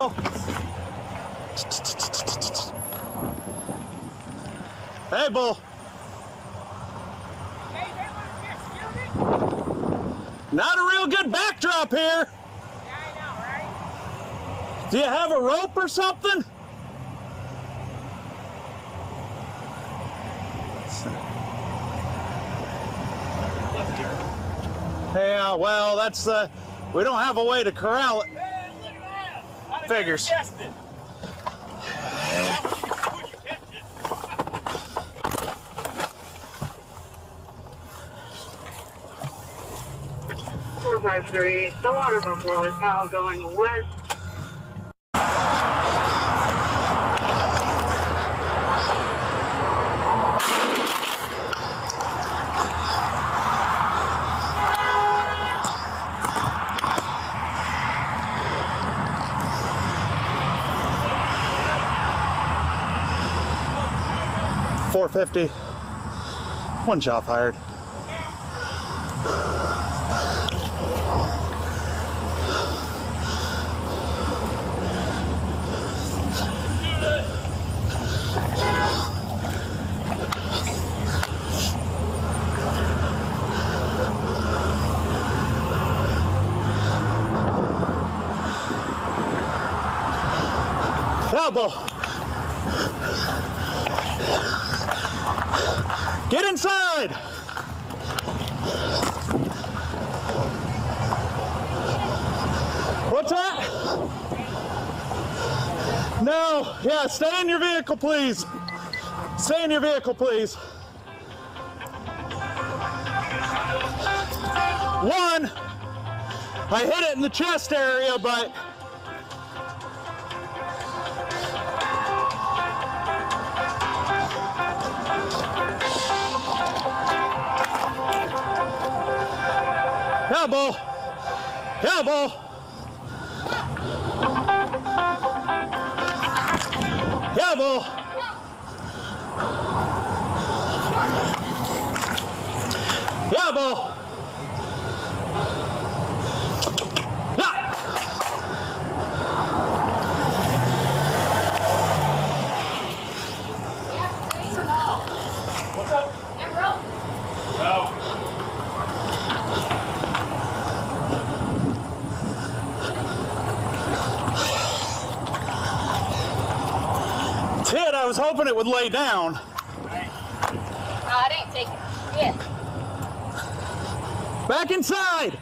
Hey, Bull. Not a real good backdrop here. Do you have a rope or something? Yeah, well, that's uh, we don't have a way to corral it. Figures. Four five three. The water buffalo is now going west. Four fifty. One shot fired. Elbow. Get inside. What's that? No. Yeah, stay in your vehicle, please. Stay in your vehicle, please. One, I hit it in the chest area, but elbow, elbow, elbow. Elbow. Yeah. Ted, I was hoping it would lay down. Oh, it ain't taking shit. Back inside.